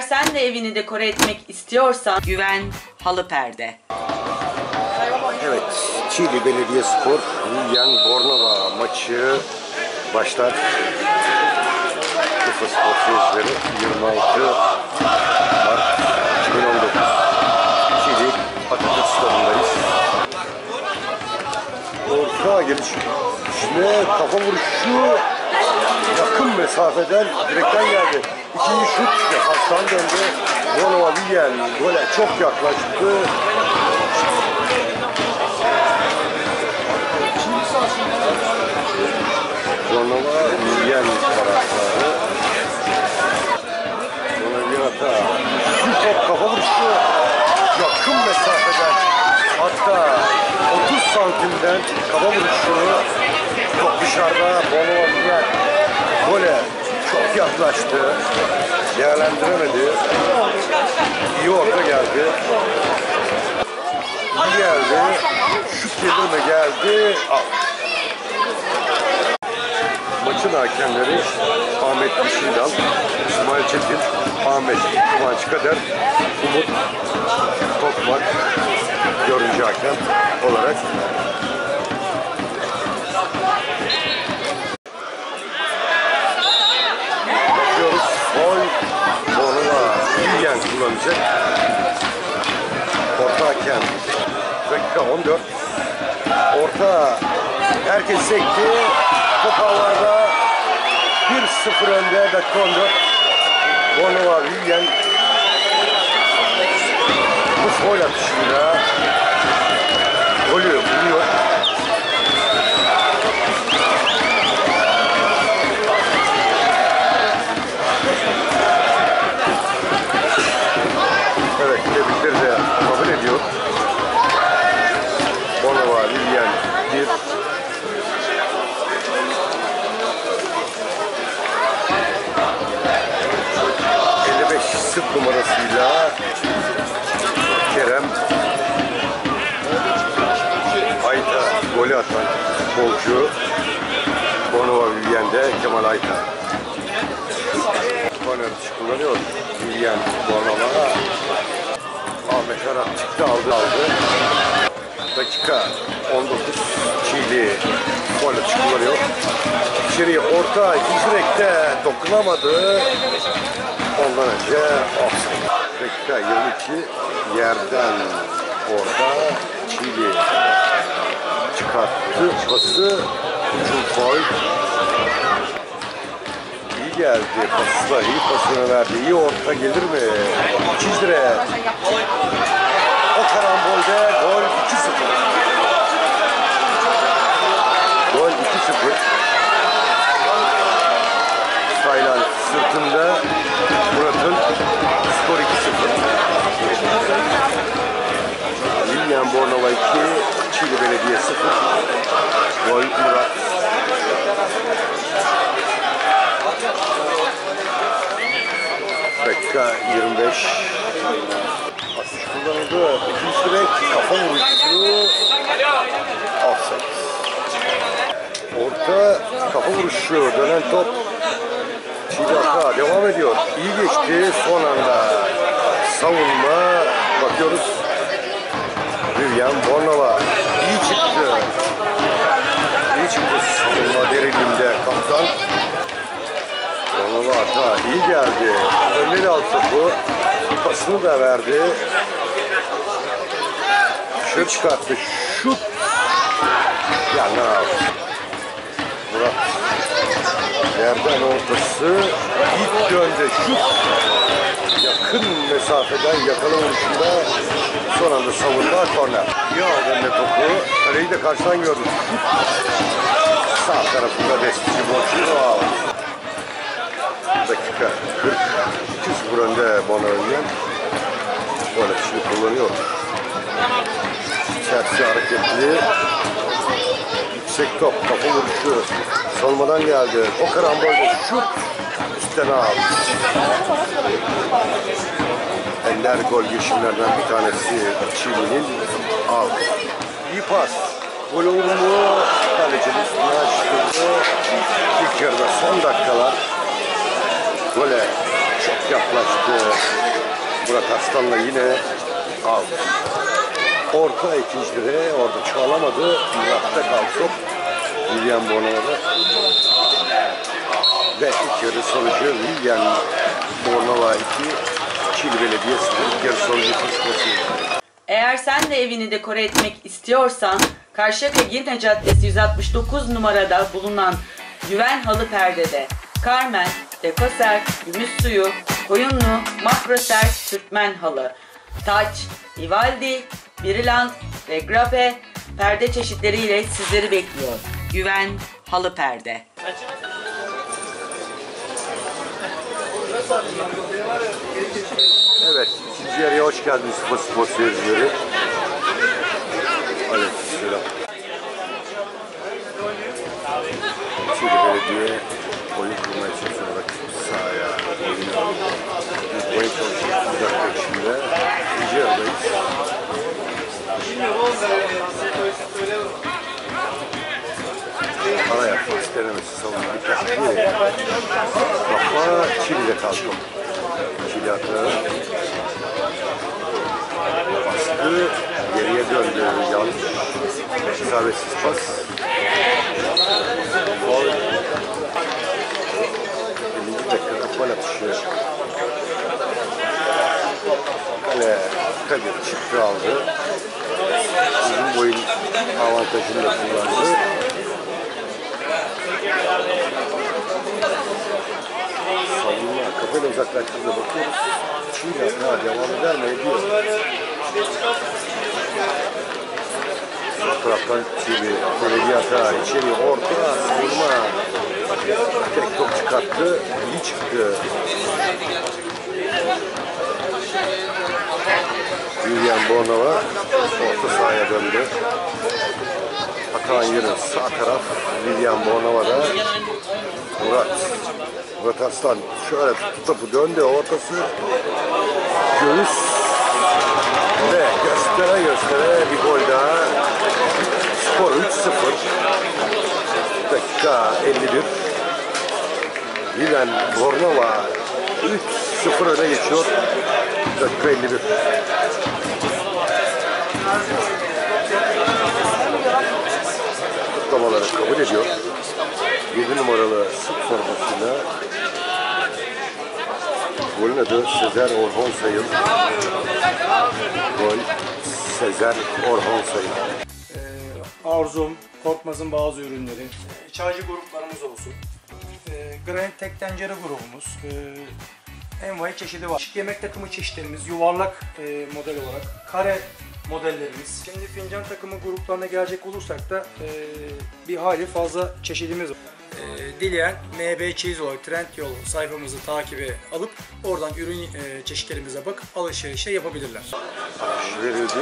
Eğer sen de evini dekore etmek istiyorsan güven halı perde. Evet, Çiğli Belediyespor Hülyen Bornova maçı başlar. Kupa Spor seyircileri 26 Mart 2019. Çiğli Atatürk Stadı'ndayız. Orta geliş. İşte kafa vuruşu yakın mesafeden direkten geldi. İkinci şut defastan döndü. Bornova Hülyen gole çok yaklaştı. Bornova Hülyen taraftarı. Sonra bir hata. Top kafa vuruşu. Yakın mesafeden hatta 30 santimden kafa vuruşunu çok dışarıda Bornova Hülyen gole çok yaklaştı. Değerlendiremedi. İyi orta geldi. İyi geldi. Şut gelir geldi. Al. Maçın hakemleri Ahmet Yeşildal, İsmail Çetin, Ahmet Kıvanç Kader, Umut Tokmak dördüncü hakem olarak bakıyoruz. Gol Bornova Bilgen kullanacak. Orta hakem. Dakika 14 orta. Herkes sekti top havalarda 1-0 önde. Dakika 14 Bornova Bilgen bu foul atışıyla golü buluyor. Evet, tebrikleri de kabul ediyor. Bornova Bilgen 1 55 sık numarasıyla Kerem Ayta golü atan futbolcu Bornova Vilyen'de Kemal Ayta. Korner dışı kullanıyor. Vilyen Bornova. Ahmet Arat çıktı aldı aldı. Dakika 19 Çiğli gol atışı kullanıyor. İçeriye orta ikinci direkte dokunamadı. Ondan önce. Dakika 22 yerden orada Çiğli çıkarttı pası. Ucun foul. İyi geldi pasla, iyi pasını verdi. İyi orta gelir mi? Direğe. O karambolde gol 2-0. Gol 2-0. Taylan sırtında Murat'ın skor 2-0. Bornova 2, Çiğli Belediye 0. Gol Murat. Dakika 25. Asış kullanıldı. İkinci direk kafa vuruşu. Offside. Orta kafa vuruşu. Dönen top. Çiğdaka devam ediyor. İyi geçti son anda. Savunma bakıyoruz. Vivian Bornova iyi çıktı. İyi çıktı savunma derinliğinde kaptan. Bornova hata iyi geldi. Önleri aldı topu. Pasını da verdi. Dışarı çıkarttı. Şut. Yana. Murat Yerden ortası ilk döndü. Şut yakın mesafeden yakala vuruşunda son anda savunma korner. Aldı önüne topu. Kaleyi de karşıdan gördü. Şut. Sağ tarafında destici aldı. Dakika 40. 2-0 önde Bonaryan. Gol atışını kullanıyor. Sersi hareketli. Yüksek top, kafa vuruşu. Solmadan geldi. O karambolde şut. Üstten aldı. Ender gol girişimlerden bir tanesi Çiğli'nin aldı. İyi pas. Gol olur mu? Kalecinin üstüne. İlk yarıda son dakikalar. Gole çok yaklaştı. Burak Aslan'la yine out. Orta ikincide orada çoğalamadı. Murat'ta kaldı top. William Bona'da. Ve ilk yarı sonucu William Bornova 2, Çil Belediye 0. İlk yarı sonucu Kuşkosu. Eğer sen de evini dekore etmek istiyorsan Karşıyaka Girne Caddesi 169 numarada bulunan Güven Halı Perde'de Carmen, Dekoser, Gümüş Suyu, Koyunlu, Makroser, Türkmen Halı, Taç, Vivaldi, Biriland ve Grape perde çeşitleriyle sizleri bekliyor. Güven Halı Perde. Evet, ikinci yarıya hoş geldiniz Spor Spor seyircileri. Aleykümselam. Çiğli Belediye oyun kurmaya çalışıyor rakip sahaya. Oyunu yutmaya çalışıyor. Uzak bekşinde. İkinci yarıdayız. Ara istenemesi savunma. Dikkat değil. Kafa Çiğli'de kaldı. Çiğli atağı. Baskı geriye döndü. Yanlış. İsabetsiz pas. Gol. 50. dakikada gol atışı. Kale Kadir çıktı aldı. Uzun boyun avantajını da kullandı. Savunma kafayla uzaklaştığında bakıyoruz. Çiğ ha devam eder mi? Ediyor. Taraftan Çiğli, belediye hata, içeri orta, savunma. Tek top çıkarttı, iyi çıktı. William Bornova orta sahaya döndü. Hakan Yunus sağ taraf William Bornova'da. Murat. Murat Aslan şöyle tuttu topu döndü ortası. Göğüs. Ve göstere göstere bir gol daha. Skor 3-0 dakika 51 Vilen Bornova 3-0 öne geçiyor. Dakika 51 kutlamaları kabul ediyor 7 numaralı sık formasıyla golün adı Sezer Orhon Sayın gol Sezer Orhon Sayın Ee, Arzum, Korkmaz'ın bazı ürünleri, çaycı gruplarımız olsun. Ee, Granit tek tencere grubumuz. Ee, envai çeşidi var. Yemek takımı çeşitlerimiz, yuvarlak model olarak, kare modellerimiz. Şimdi fincan takımı gruplarına gelecek olursak da e, bir hali fazla çeşidimiz var. E, dileyen MB Çeyiz olarak Trendyol sayfamızı takibe alıp oradan ürün e, çeşitlerimize bakıp alışverişe yapabilirler. verildi.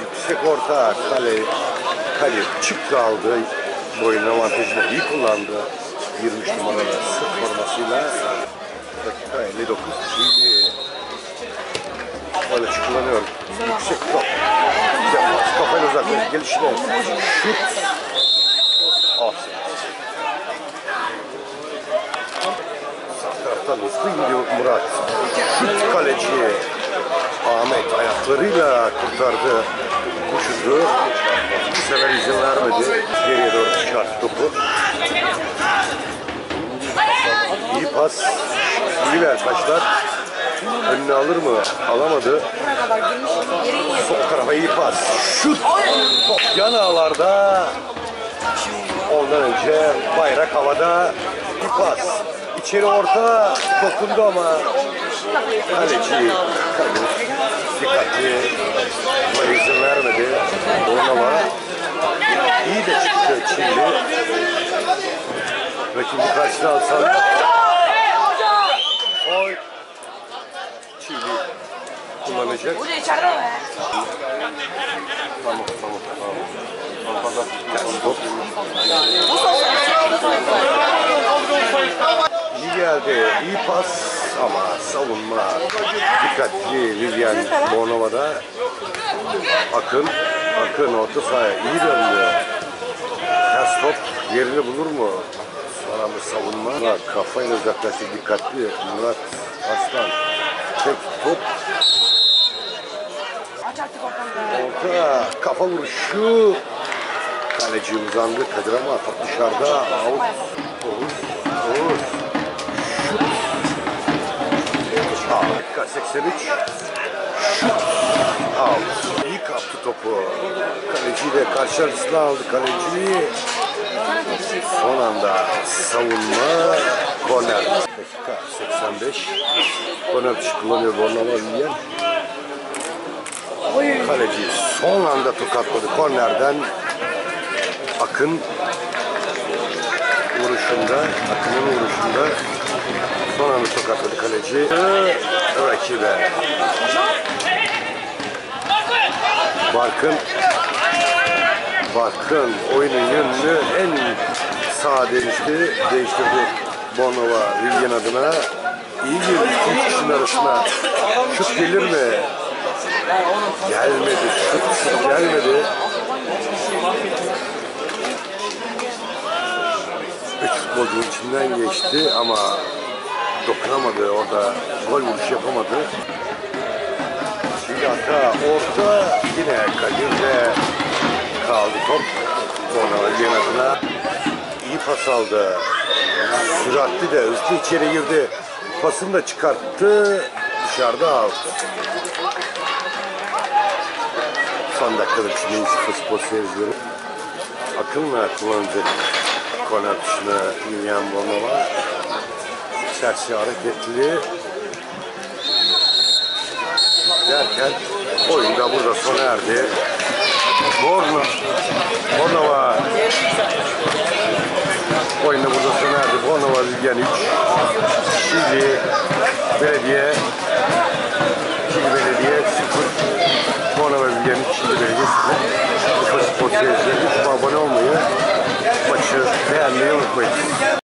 Yüksek orta kale kale çıktı aldı. Boyun avantajını iyi kullandı. 23 numaralı sırt formasıyla dakika 59 Çiğli Öyle kullanıyor. Yüksek top. Defans kafayla uzaklaş. Gelişine. Şut. Sağ taraftan hızlı gidiyor Murat. Şut kaleci. Ahmet ayaklarıyla kurtardı. Koşuldu. Bu sefer izin vermedi. Geriye doğru çıkarttı topu. İyi pas. İyi ver taşlar. Önüne alır mı? Alamadı. Sol tarafa iyi pas. Şut. Top yan ağlarda. Ondan önce bayrak havada. Bir pas. İçeri orta. Dokundu ama. Kaleci. Dikkatli. Buna izin vermedi. Oynama. İyi de çıktı Çinli. Rakibi karşına alsan. Gol. Çiğli kullanacak. Tamam tamam tamam. Tamam, tamam. Top. İyi geldi. iyi pas ama savunma dikkatli Vivian Bornova'da. Akın. Akın orta sahaya iyi döndü. Ters top yerini bulur mu? Sonra Son anda savunma. Murat kafayla uzaklaştı dikkatli. Murat Aslan. Tek top. Orta kafa vuruşu. Kaleci uzandı Kadir ama top dışarıda. Out. Oğuz. Oğuz. Şut. Harika 83. Şut. Out. İyi kaptı topu. Kaleci de karşı açısına aldı kaleci. Son anda savunma. Korner. Dakika 85. Korner kullanıyor Bornova Yiyen. Kaleci son anda tokatladı. Kornerden Akın vuruşunda, Akın'ın vuruşunda son anda tokatladı kaleci. Rakibe. Barkın Barkın oyunun yönünü en sağa değişti, değiştirdi. Bonova Vilgen adına iyi girdi. İki kişinin arasına şut gelir mi? Gelmedi. Gelmedi. Üç futbolcunun içinden geçti ama dokunamadı. Orada gol vuruş yapamadı. Şimdi hata orta yine Kadir'de kaldı top. Sonra adına iyi pas aldı. Süratli de hızlı içeri girdi. Pasını da çıkarttı. Dışarıda aldı. 90 dakikalık Minnesota Spor Seyircileri akımla kullanacak korner dışına William Bonova Chelsea hareketli derken oyun da burada sona erdi. Borna, Bornova oyunda burada sona erdi. Bornova Bilgen 3 Şili Belediye 0. Spor seyircileri